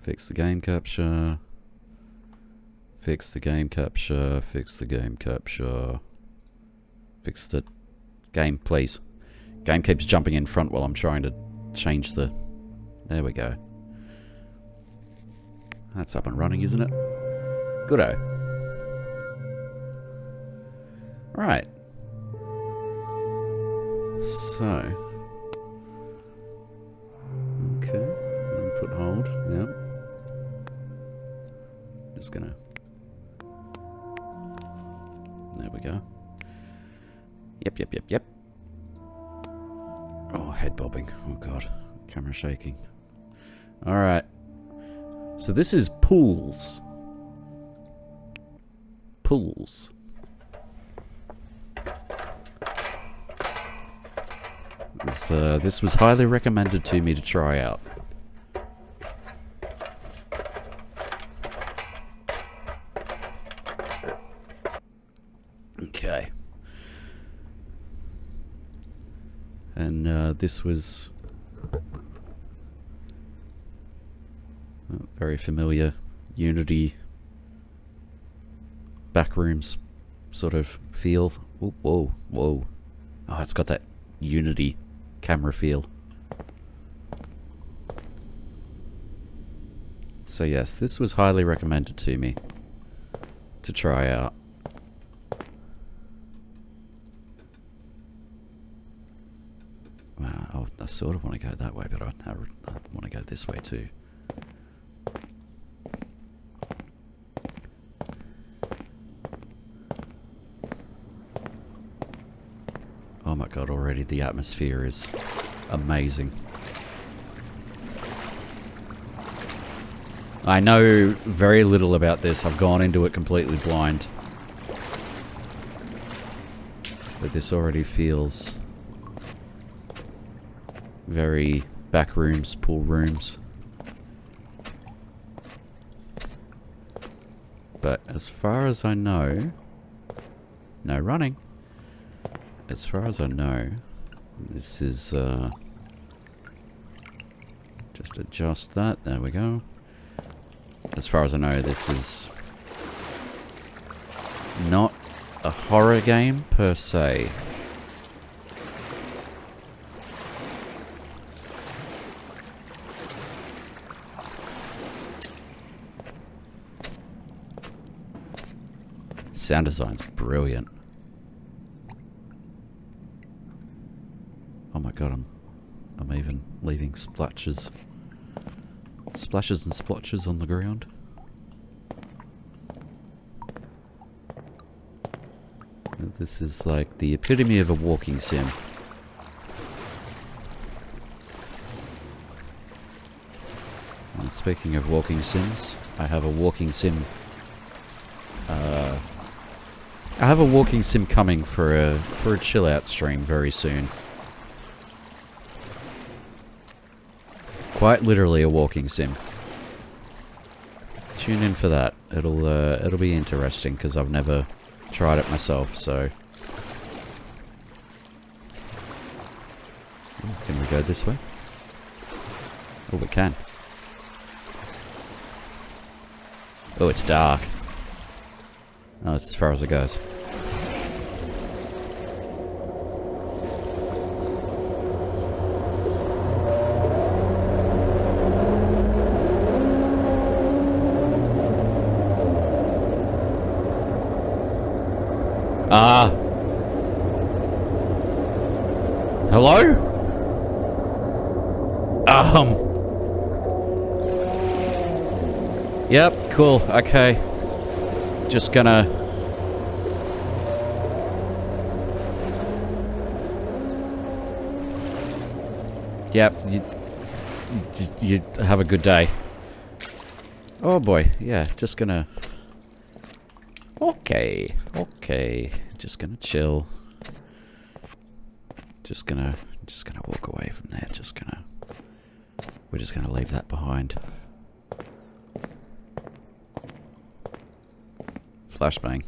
Fix the game capture. Fix the game capture. Fix the game capture. Fix the game, please. Game keeps jumping in front while I'm trying to change the... There we go. That's up and running, isn't it? Goodo. Right. So... Okay. Input hold. Yep. Just gonna... There we go. Yep, yep, yep, yep. Oh, head bobbing. Oh god. Camera shaking. Alright. So this is pools. Pools. This, uh, this was highly recommended to me to try out. Okay. And uh, this was very familiar Unity backrooms sort of feel. Ooh, whoa, whoa. Oh, it's got that Unity camera feel. So yes, this was highly recommended to me to try out. Wow, I sort of want to go that way, but I, I want to go this way too. Oh my god, already the atmosphere is amazing. I know very little about this. I've gone into it completely blind. But this already feels very back rooms, pool rooms. But as far as I know, no running. As far as I know, this is, uh, just adjust that. There we go. As far as I know, this is not a horror game per se. Sound design's brilliant. Oh my god, I'm I'm even leaving splashes. Splashes and splotches on the ground. This is like the epitome of a walking sim. And speaking of walking sims, I have a walking sim. Uh, I have a walking sim coming for a for a chill out stream very soon. Quite literally a walking sim. Tune in for that. It'll uh, it'll be interesting because I've never tried it myself. So, Ooh, can we go this way? Oh, we can. Oh, it's dark. Oh, that's as far as it goes. Ah. Hello? Um. Yep, cool, okay. Just gonna... Yep, you, you, you have a good day. Oh boy, yeah, just gonna... Okay, okay. Just gonna chill. Just gonna, just gonna walk away from there. Just gonna, we're just gonna leave that behind. Flashbang.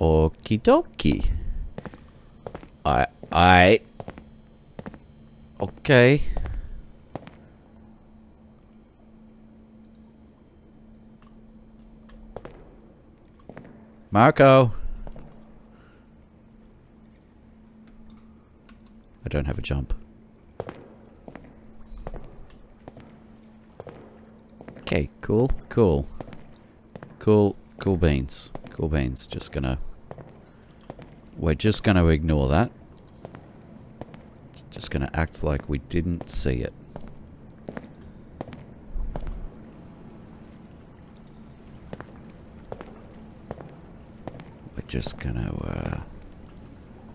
Okie dokie. I, I. Okay. Marco. I don't have a jump. Okay, cool, cool. Cool, cool beans. Cool beans. Just gonna... We're just gonna ignore that. Just gonna act like we didn't see it. We're just gonna, uh...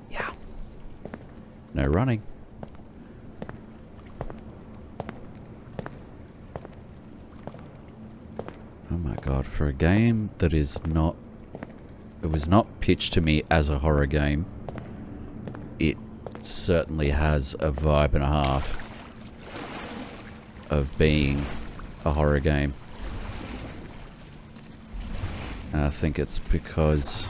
Yeah. No running. Oh my god, for a game that is not... It was not pitched to me as a horror game. It certainly has a vibe and a half of being a horror game. And I think it's because...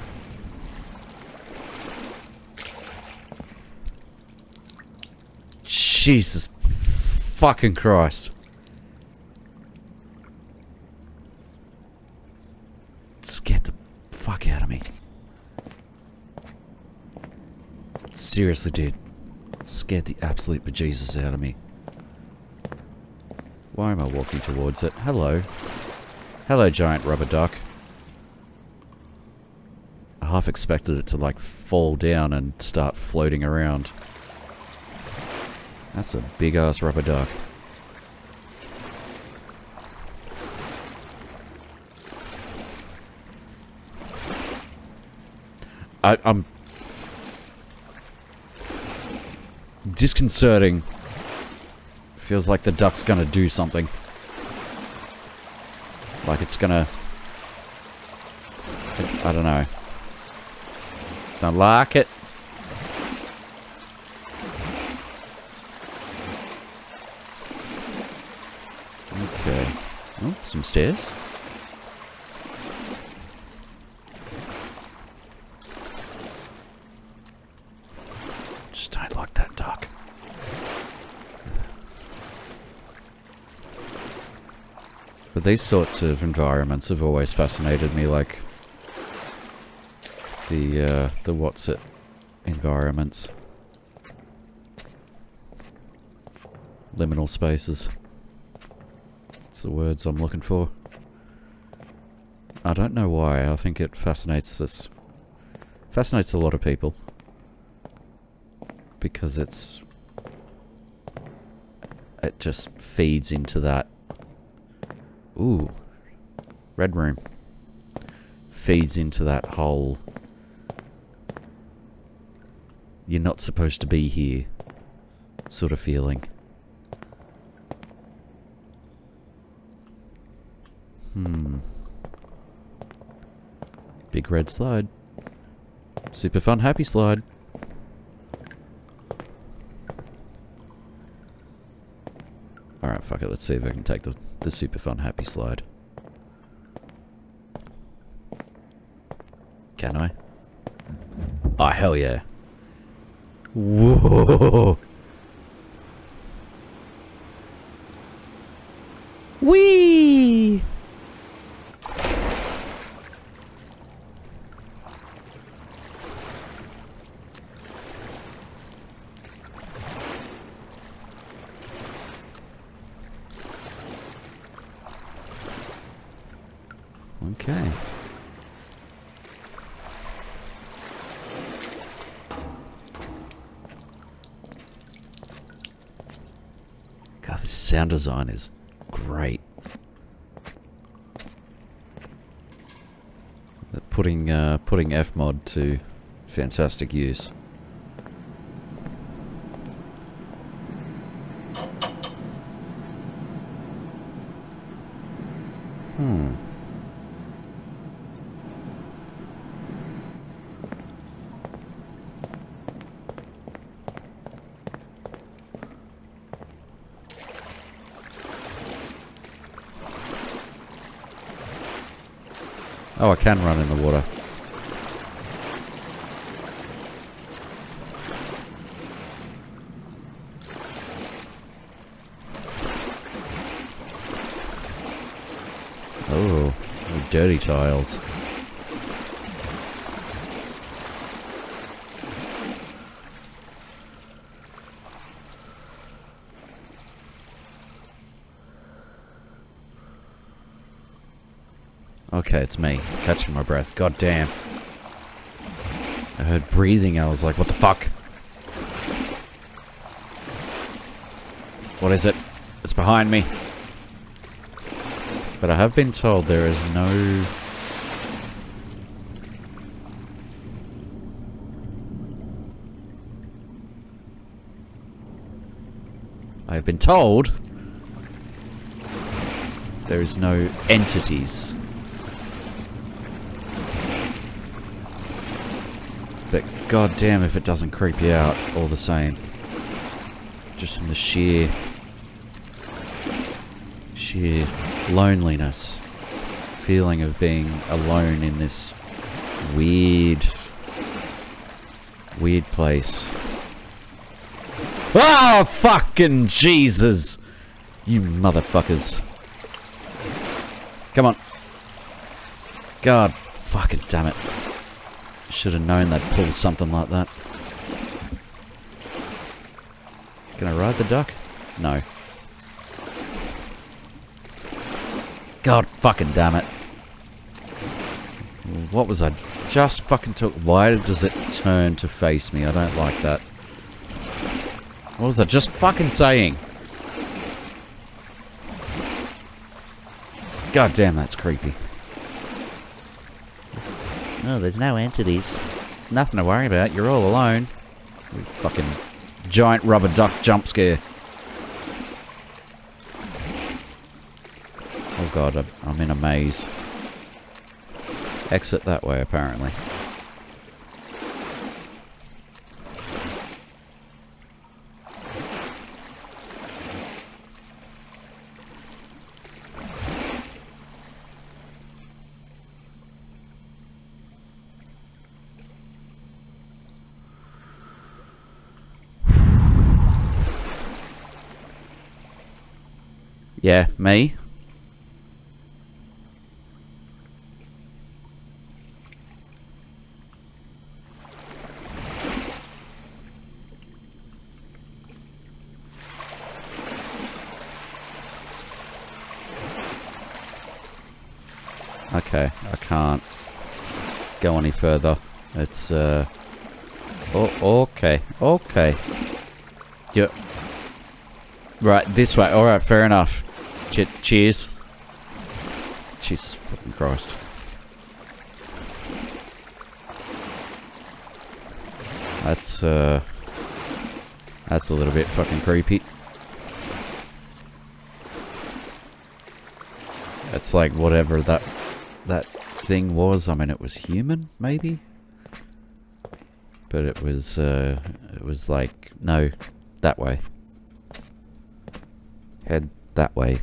Jesus fucking Christ. Scared the fuck out of me. Seriously, dude. Scared the absolute bejesus out of me. Why am I walking towards it? Hello. Hello, giant rubber duck. I half expected it to, like, fall down and start floating around. That's a big-ass rubber duck. I, I'm disconcerting. Feels like the duck's gonna do something. Like it's gonna... I don't know. Don't like it. Okay. Oh, some stairs. Just don't like that duck. But these sorts of environments have always fascinated me, like the uh, the what's it environments, liminal spaces. It's the words I'm looking for. I don't know why. I think it fascinates us. Fascinates a lot of people because it's it just feeds into that ooh red room. Feeds into that whole you're not supposed to be here sort of feeling. Hmm. Big red slide. Super fun happy slide Alright, fuck it. Let's see if I can take the, the super fun happy slide. Can I? Oh, hell yeah. Whoa! Whee! Okay. God, the sound design is great. Putting uh, putting Fmod to fantastic use. Oh, I can run in the water. Oh, dirty tiles. Okay, it's me. Catching my breath. God damn. I heard breathing. I was like, what the fuck? What is it? It's behind me. But I have been told there is no... I have been told there is no entities. But goddamn if it doesn't creep you out all the same. Just from the sheer... sheer loneliness. Feeling of being alone in this weird... weird place. Oh, fucking Jesus! You motherfuckers. Come on. God fucking damn it. Should have known they'd pull something like that. Can I ride the duck? No. God fucking damn it. What was I just fucking took? Why does it turn to face me? I don't like that. What was I just fucking saying? God damn, that's creepy. Oh, there's no entities. Nothing to worry about. You're all alone. You fucking giant rubber duck jump scare. Oh god, I'm in a maze. Exit that way, apparently. Yeah, me. Okay, I can't go any further. It's, uh... Oh, okay, okay. Yep. Right, this way. Alright, fair enough. Che cheers. Jesus fucking Christ. That's, uh... That's a little bit fucking creepy. It's like whatever that that thing was. I mean, it was human, maybe? But it was, uh, it was like, no, that way. Head that way.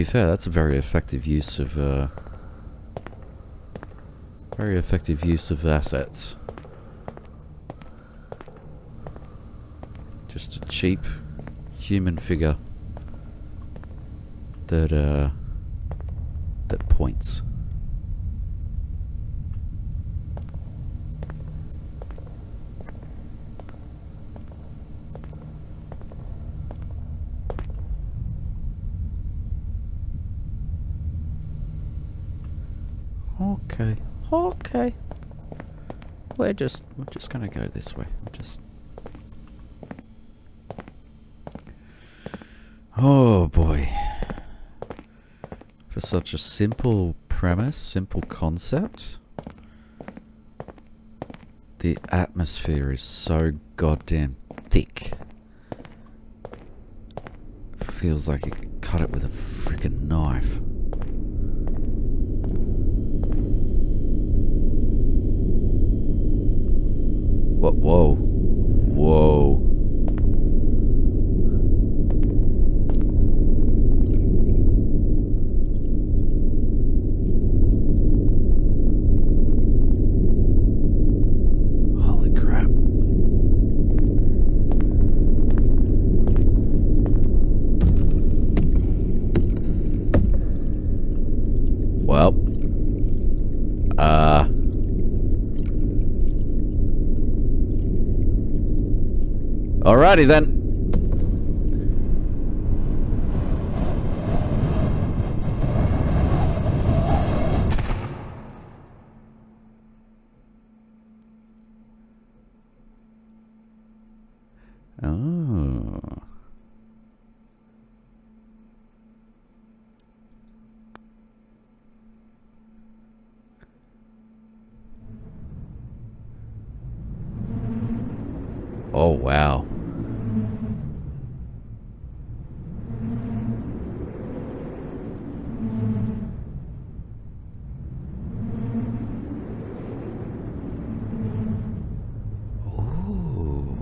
Be fair, that's a very effective use of, uh, very effective use of assets. Just a cheap human figure that, uh, that points. Okay. Okay. We're just we're just gonna go this way. Just Oh boy. For such a simple premise, simple concept. The atmosphere is so goddamn thick. Feels like you could cut it with a freaking knife. What? Whoa. Whoa. Holy crap. Well. Uh. Alrighty then. Oh. Oh, wow. Ooh.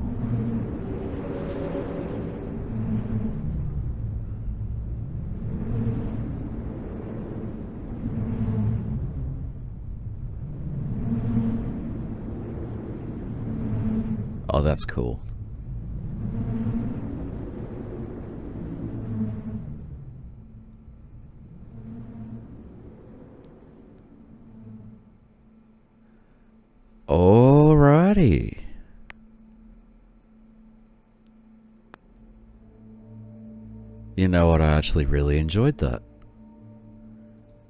Oh, that's cool. Alrighty. You know what? I actually really enjoyed that.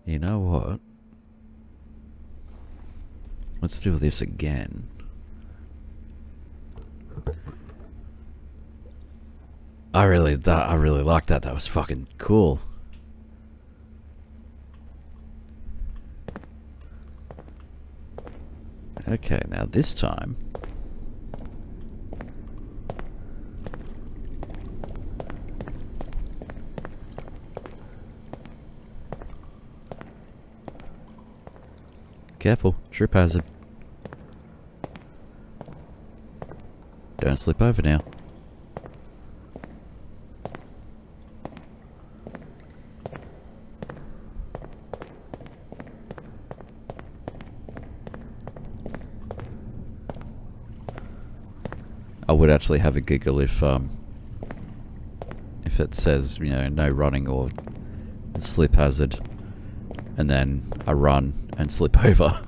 You know what? Let's do this again. I really I really liked that. That was fucking cool. Okay, now this time Careful, trip hazard. Don't slip over now. I would actually have a giggle if um if it says, you know, no running or slip hazard and then I run and slip over.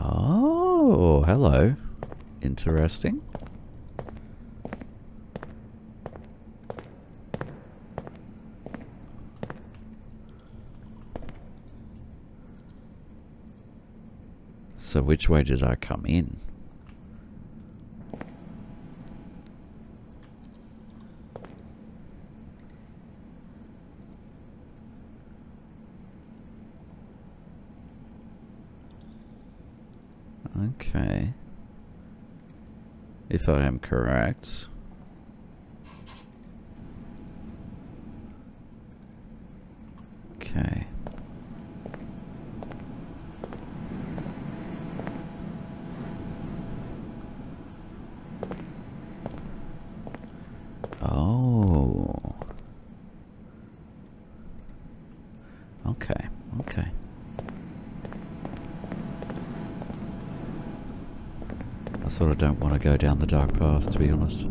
oh, hello. Interesting. So which way did I come in? Okay. If I am correct. Okay. Oh. Okay, okay. I sort of don't want to go down the dark path, to be honest.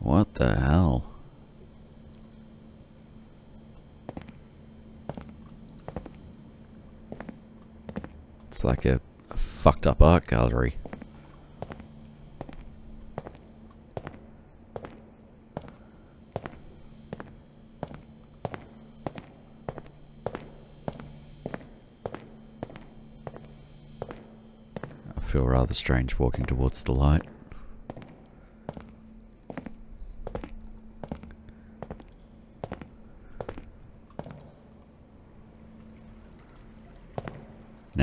What the hell? It's like a, a fucked up art gallery. I feel rather strange walking towards the light.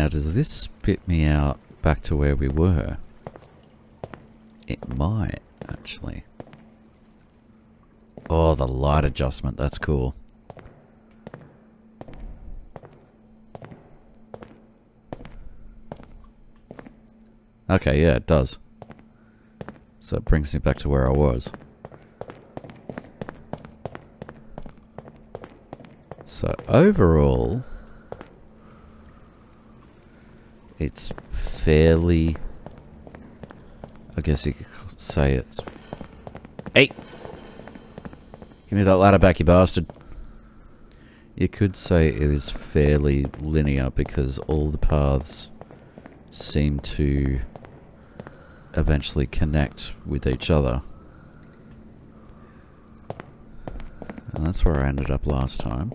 Now, does this spit me out back to where we were? It might, actually. Oh, the light adjustment. That's cool. Okay, yeah, it does. So it brings me back to where I was. So overall, it's fairly, I guess you could say it's, hey, give me that ladder back, you bastard. You could say it is fairly linear because all the paths seem to eventually connect with each other. And that's where I ended up last time.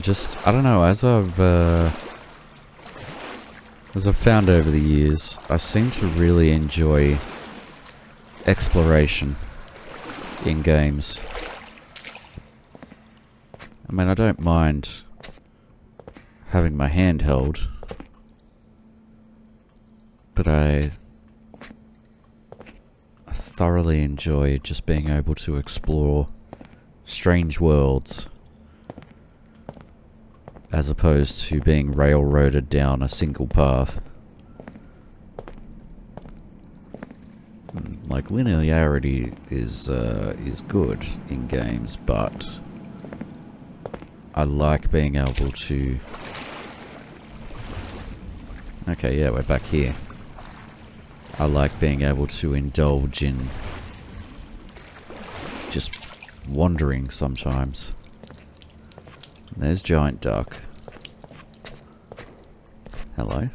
I just, I don't know, as I've, uh, as I've found over the years, I seem to really enjoy exploration in games. I mean, I don't mind having my hand held, but I thoroughly enjoy just being able to explore strange worlds as opposed to being railroaded down a single path. Like linearity is uh, is good in games, but I like being able to. Okay, yeah, we're back here. I like being able to indulge in just wandering sometimes. There's giant duck. Hello.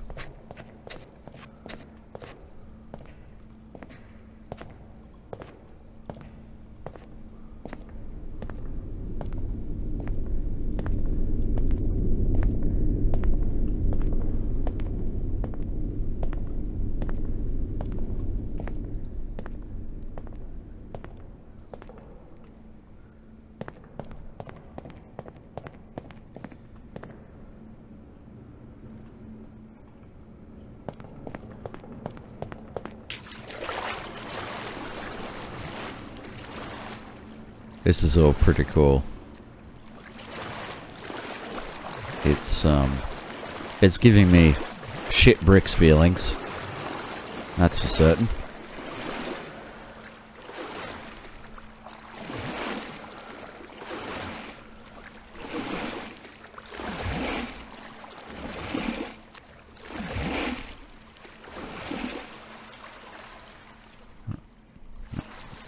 This is all pretty cool. It's, um, it's giving me shit bricks feelings. That's for certain.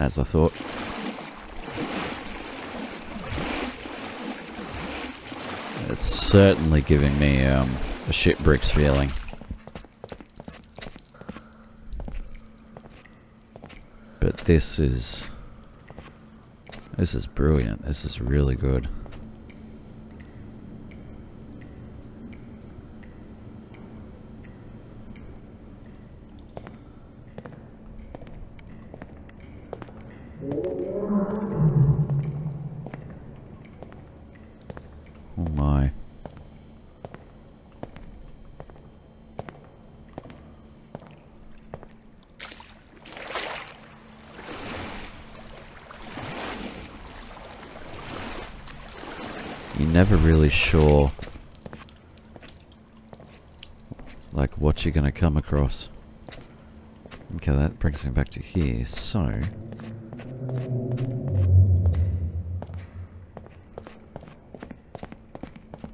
As I thought. It's certainly giving me um, a shit bricks feeling. But this is... This is brilliant. This is really good. Oh my. You're never really sure like what you're gonna come across. Okay, that brings me back to here, so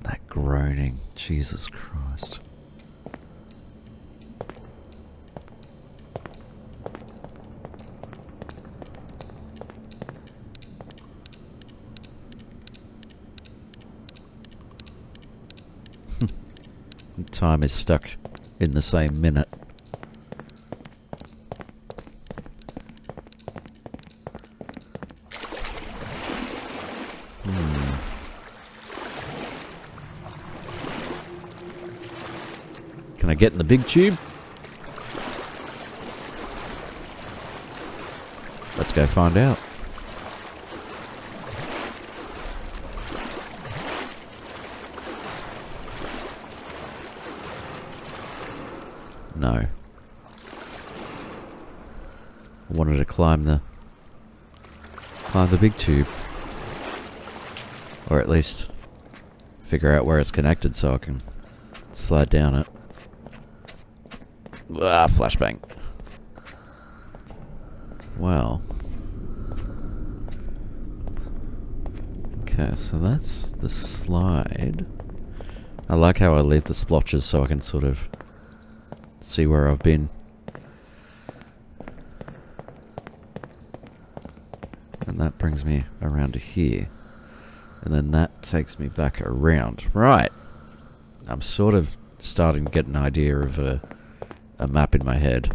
that groaning, Jesus Christ. Time is stuck in the same minute. Hmm. Can I I get in the big tube? Let's go find out. No. I wanted to climb the climb the big tube. Or at least figure out where it's connected so I can slide down it. Ah, flashbang. Well. Okay, so that's the slide. I like how I leave the splotches so I can sort of see where I've been. And that me around to here. And then that takes me back around. Right. I'm sort of starting to get an idea of a, a map in my head.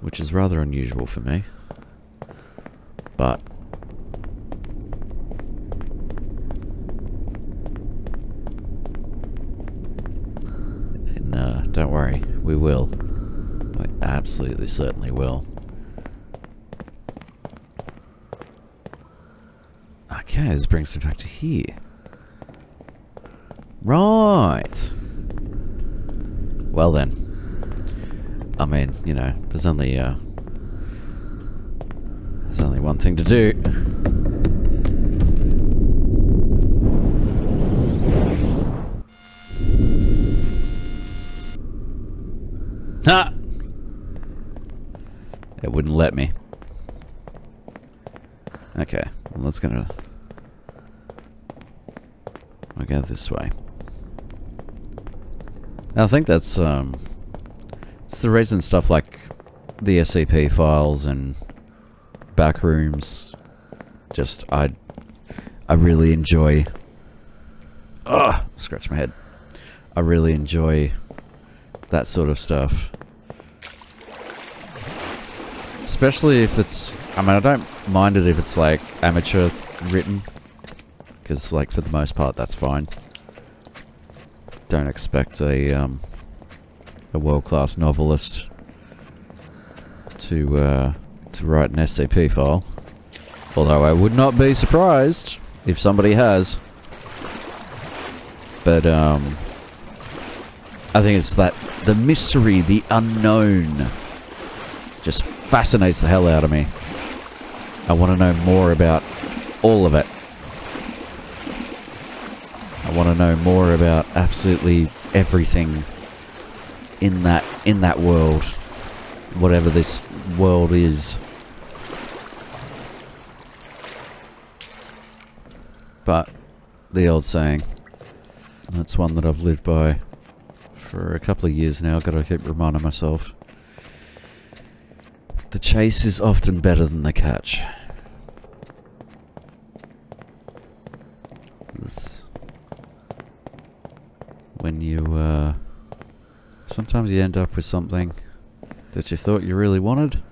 Which is rather unusual for me. But... No, uh, don't worry. We will. We absolutely certainly will. Okay, this brings me back to here. Right. Well then. I mean, you know, there's only, uh... There's only one thing to do. Ha! It wouldn't let me. Okay, well, let's gonna... Go this way. I think that's, um... It's the reason stuff like the SCP files and backrooms just, I... I really enjoy... Ugh! Scratch my head. I really enjoy that sort of stuff. Especially if it's... I mean, I don't mind it if it's, like, amateur written. Because, like, for the most part, that's fine. Don't expect a, um... A world-class novelist to, uh... To write an SCP file. Although I would not be surprised if somebody has. But, um... I think it's that... The mystery, the unknown... Just fascinates the hell out of me. I want to know more about all of it. Want to know more about absolutely everything in that in that world, whatever this world is. But the old saying, that's one that I've lived by for a couple of years now. I've got to keep reminding myself. The chase is often better than the catch. When you, uh, sometimes you end up with something that you thought you really wanted,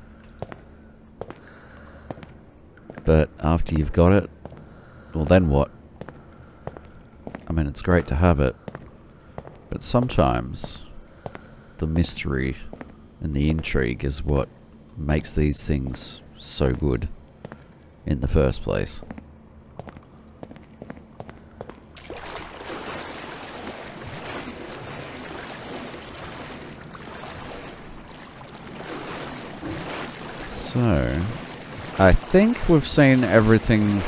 but after you've got it, well then what? I mean, it's great to have it, but sometimes the mystery and the intrigue is what makes these things so good in the first place. So, I think we've seen everything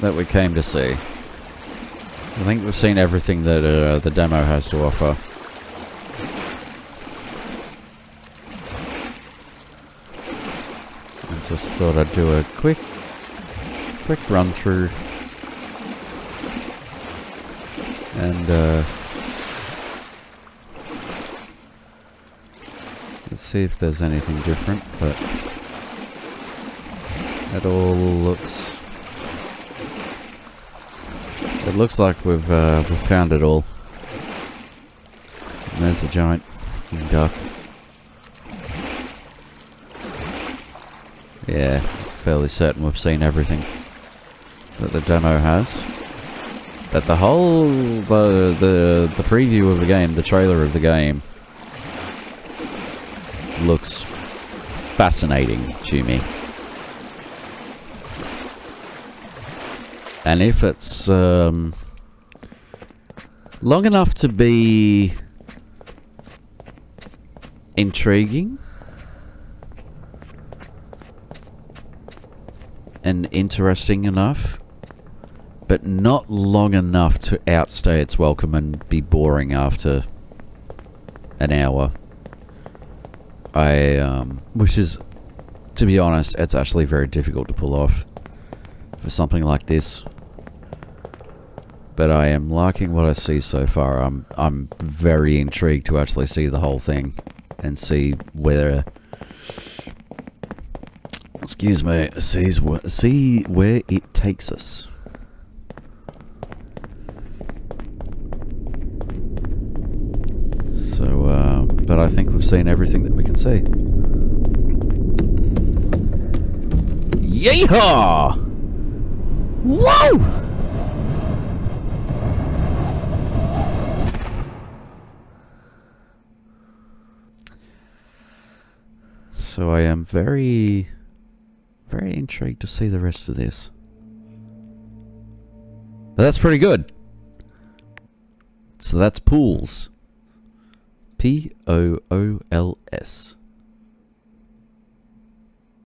that we came to see. I think we've seen everything that uh, the demo has to offer. I just thought I'd do a quick, quick run through. And, uh, let's see if there's anything different, but it all looks, it looks like we've, uh, we've found it all. And there's the giant duck. Yeah, fairly certain we've seen everything that the demo has. But the whole the the the preview of the game, the trailer of the game, looks fascinating to me. And if it's um, long enough to be intriguing and interesting enough, but not long enough to outstay its welcome and be boring after an hour. I, um, which is, to be honest, it's actually very difficult to pull off for something like this. But I am liking what I see so far. I'm, I'm very intrigued to actually see the whole thing and see where excuse me sees see where it takes us so uh, but I think we've seen everything that we can see yeehaw whoa So I am very, very intrigued to see the rest of this. But that's pretty good. So that's Pools. P-O-O-L-S.